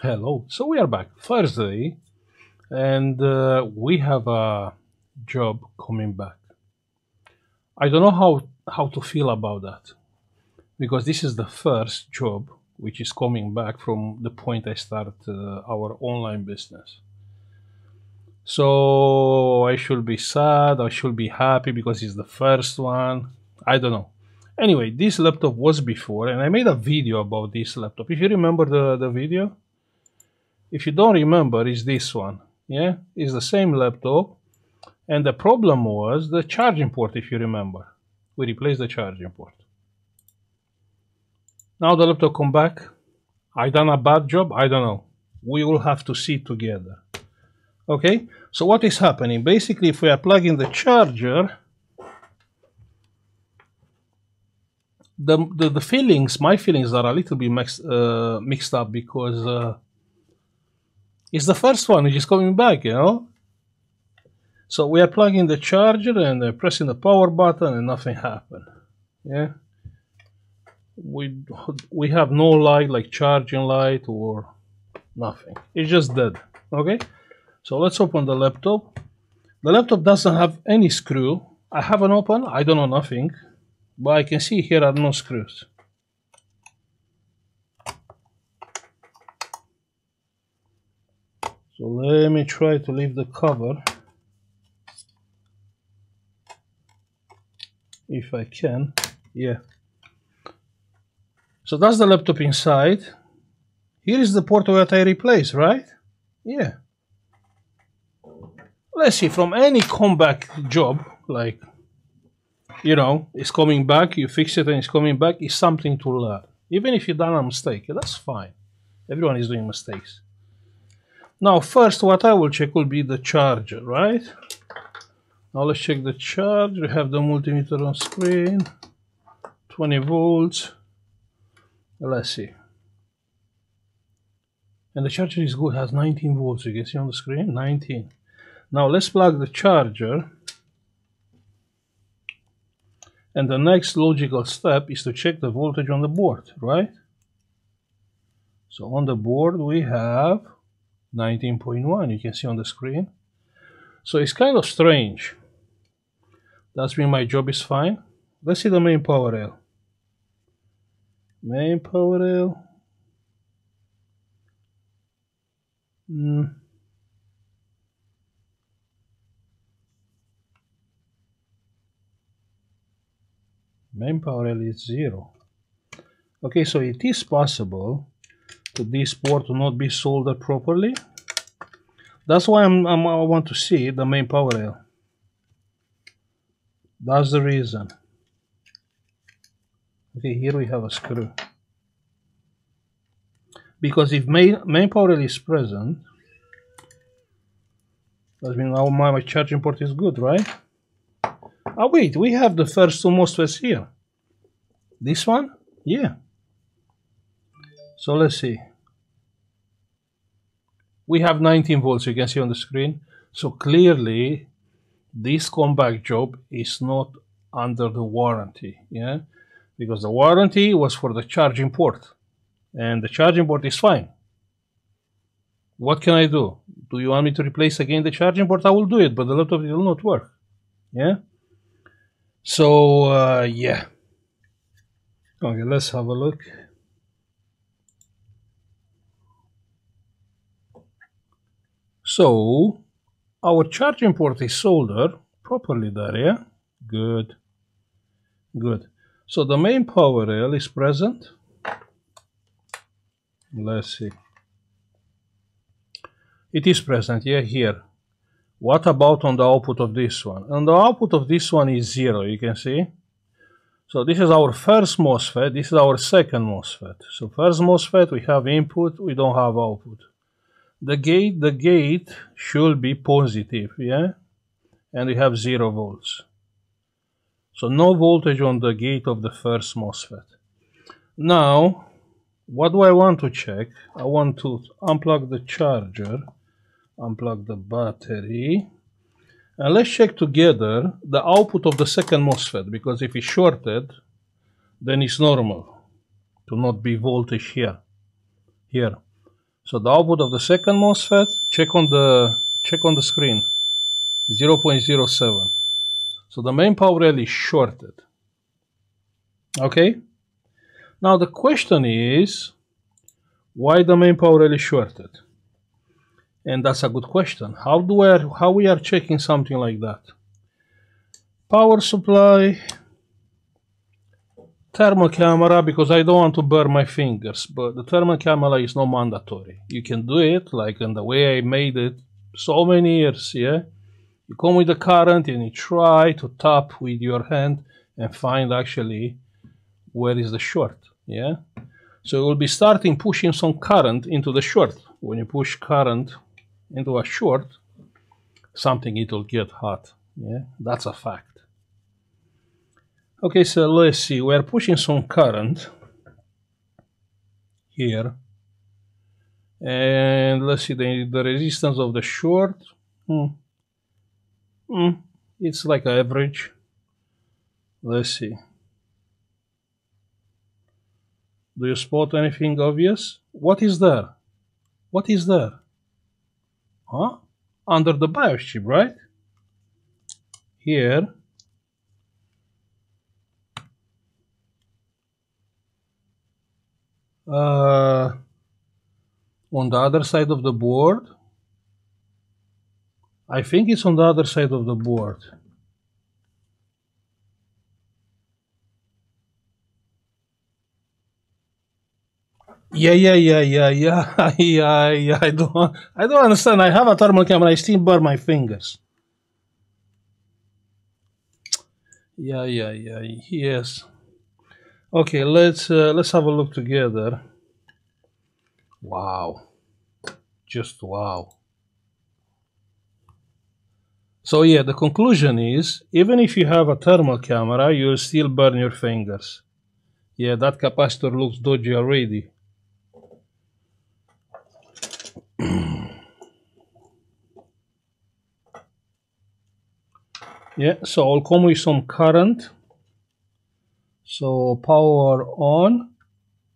Hello. So we are back Thursday, and uh, we have a job coming back. I don't know how how to feel about that because this is the first job which is coming back from the point I started uh, our online business. So I should be sad, I should be happy because it's the first one. I don't know. Anyway, this laptop was before, and I made a video about this laptop. If you remember the, the video, if you don't remember, is this one. Yeah, it's the same laptop. And the problem was the charging port, if you remember. We replaced the charging port. Now the laptop come back. I done a bad job? I don't know. We will have to see together. Okay, so what is happening? Basically, if we are plugging the charger, the, the, the feelings, my feelings are a little bit mixed, uh, mixed up because uh, it's the first one which is coming back, you know. So we are plugging the charger and uh, pressing the power button and nothing happened. Yeah. We we have no light like charging light or nothing. It's just dead. Okay. So let's open the laptop. The laptop doesn't have any screw. I haven't opened. I don't know nothing. But I can see here are no screws. So let me try to leave the cover. If I can, yeah. So that's the laptop inside. Here is the port that I replaced, right? Yeah. Let's see, from any comeback job, like, you know, it's coming back, you fix it and it's coming back, it's something to learn. Even if you done a mistake, that's fine. Everyone is doing mistakes. Now first what I will check will be the charger, right? Now let's check the charge. We have the multimeter on screen, 20 volts. Let's see. And the charger is good, has 19 volts. You can see on the screen, 19. Now let's plug the charger. And the next logical step is to check the voltage on the board, right? So on the board we have 19.1 you can see on the screen. So it's kind of strange. That's mean my job is fine. Let's see the main power rail. Main power rail. Mm. main power rail is zero. Okay so it is possible this port to not be soldered properly. That's why I'm, I'm, i want to see the main power rail. That's the reason. Okay, here we have a screw. Because if main, main power rail is present, that means now my, my charging port is good, right? Oh wait, we have the first two MOSFETs here. This one? Yeah. So let's see we have 19 volts you can see on the screen. So clearly this comeback job is not under the warranty yeah? Because the warranty was for the charging port and the charging port is fine. What can I do? Do you want me to replace again the charging port? I will do it but the laptop will not work yeah? So uh, yeah. Okay let's have a look So our charging port is soldered properly there, yeah? Good. Good. So the main power rail is present. Let's see. It is present, yeah, here. What about on the output of this one? And the output of this one is zero, you can see. So this is our first MOSFET, this is our second MOSFET. So first MOSFET, we have input, we don't have output the gate the gate should be positive yeah? And we have zero volts. So no voltage on the gate of the first MOSFET. Now what do I want to check? I want to unplug the charger unplug the battery and let's check together the output of the second MOSFET because if it's shorted then it's normal to not be voltage here here So the output of the second MOSFET, check on the check on the screen. 0.07. So the main power rail is shorted. Okay? Now the question is why the main power rail is shorted? And that's a good question. How do we are, how we are checking something like that? Power supply, thermal camera because I don't want to burn my fingers, but the thermal camera is not mandatory. You can do it like in the way I made it so many years, yeah? You come with the current and you try to tap with your hand and find actually where is the short, yeah? So you will be starting pushing some current into the short. When you push current into a short, something it will get hot, yeah? That's a fact. Okay, so let's see, we're pushing some current here. And let's see the, the resistance of the short. Hmm. Hmm. It's like average. Let's see. Do you spot anything obvious? What is there? What is there? Huh? Under the BIOS chip, right? Here. Uh, on the other side of the board. I think it's on the other side of the board. Yeah, yeah, yeah, yeah, yeah, yeah, yeah. I don't, I don't understand. I have a thermal camera. I still burn my fingers. Yeah, yeah, yeah. Yes. Okay, let's uh, let's have a look together. Wow, just wow. So yeah, the conclusion is even if you have a thermal camera, you'll still burn your fingers. Yeah, that capacitor looks dodgy already. yeah, so I'll come with some current. So power on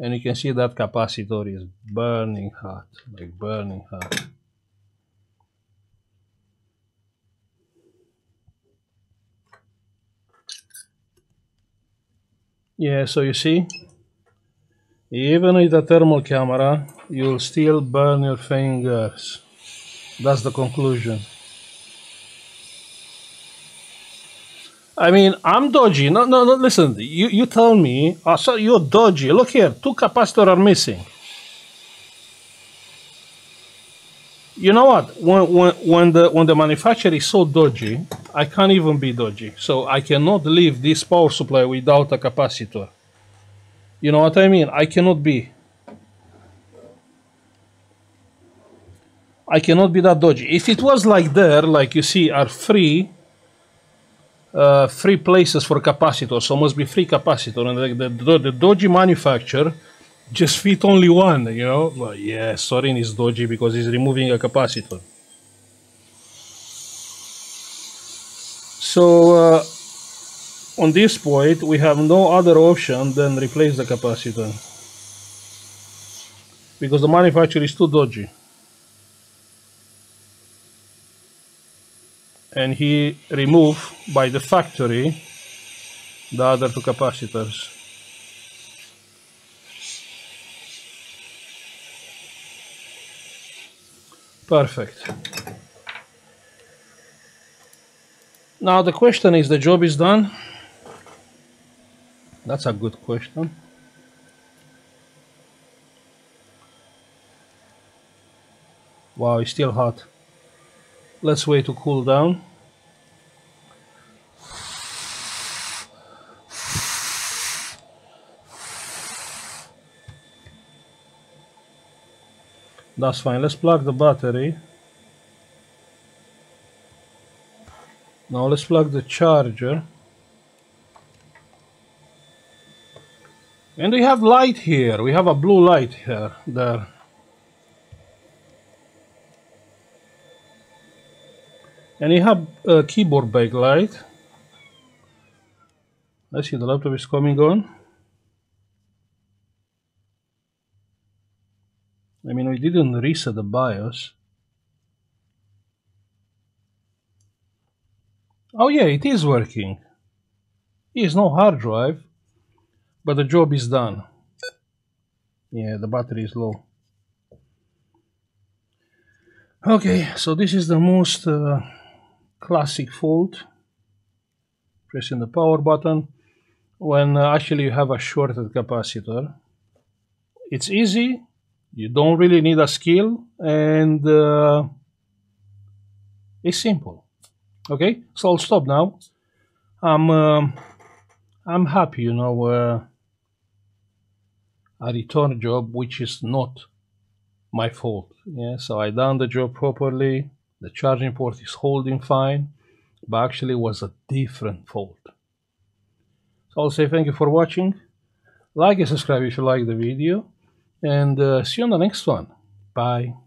and you can see that capacitor is burning hot, like burning hot. Yeah, so you see, even with a thermal camera, you'll still burn your fingers. That's the conclusion. I mean, I'm dodgy. No, no, no. Listen, you, you tell me. Oh, so you're dodgy. Look here, two capacitors are missing. You know what? When, when, when the when the manufacturer is so dodgy, I can't even be dodgy. So I cannot leave this power supply without a capacitor. You know what I mean? I cannot be. I cannot be that dodgy. If it was like there, like you see, are free uh, three places for capacitors, so must be three capacitor. And the, the, the dodgy manufacturer just fit only one, you know. But yeah, Sorin is dodgy because he's removing a capacitor. So uh, on this point, we have no other option than replace the capacitor because the manufacturer is too dodgy. And he removed by the factory the other two capacitors. Perfect. Now the question is the job is done? That's a good question. Wow, it's still hot. Let's wait to cool down. That's fine. Let's plug the battery. Now let's plug the charger. And we have light here. We have a blue light here, there. And you have a keyboard backlight. I see the laptop is coming on. I mean, we didn't reset the BIOS. Oh yeah, it is working. It is no hard drive, but the job is done. Yeah, the battery is low. Okay, so this is the most uh, classic fault. Pressing the power button when uh, actually you have a shorted capacitor. It's easy, you don't really need a skill, and uh, it's simple. Okay, so I'll stop now. I'm uh, I'm happy, you know, uh, a return job which is not my fault. Yeah, so I done the job properly. The charging port is holding fine, but actually was a different fault. So I'll say thank you for watching. Like and subscribe if you like the video, and uh, see you on the next one. Bye.